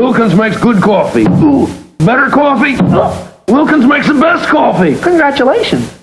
Wilkins makes good coffee. Ooh, better coffee? Wilkins makes the best coffee. Congratulations.